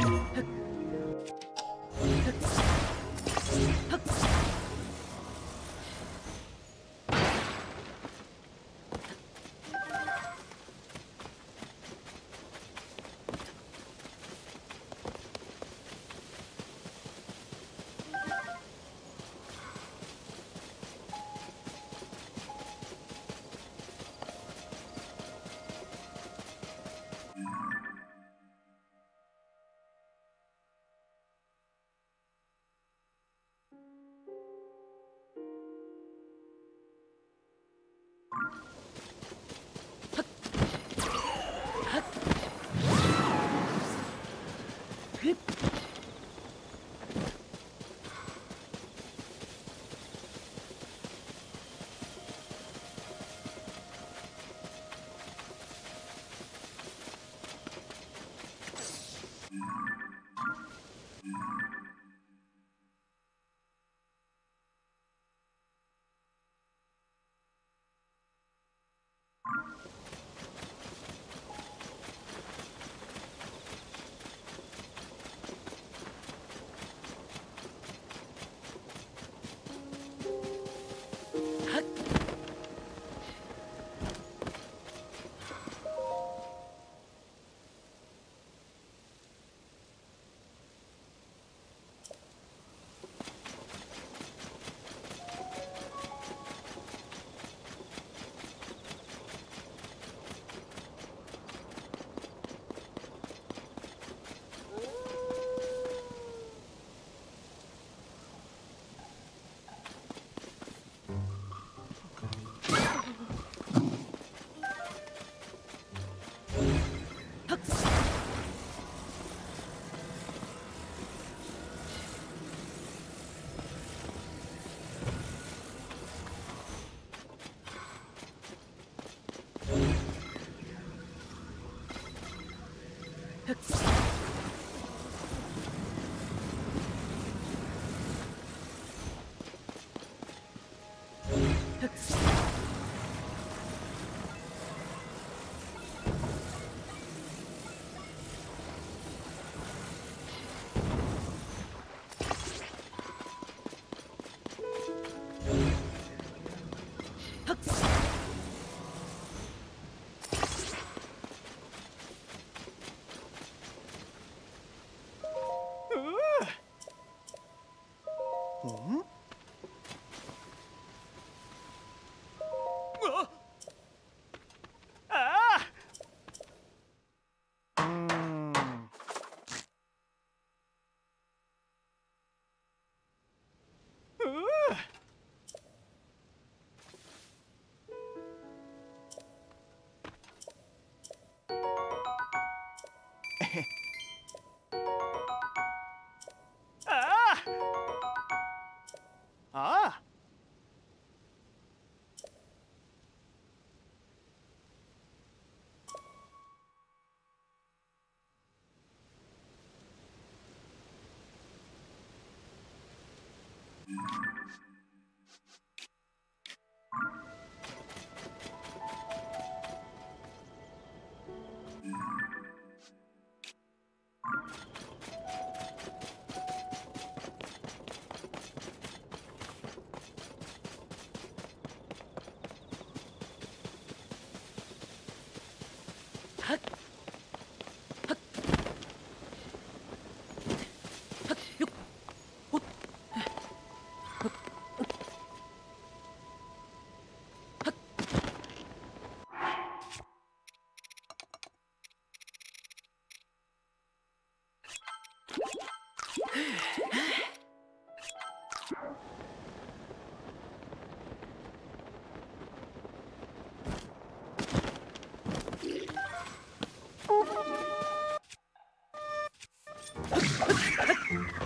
Huck. あ you Ha ha ha!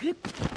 gibt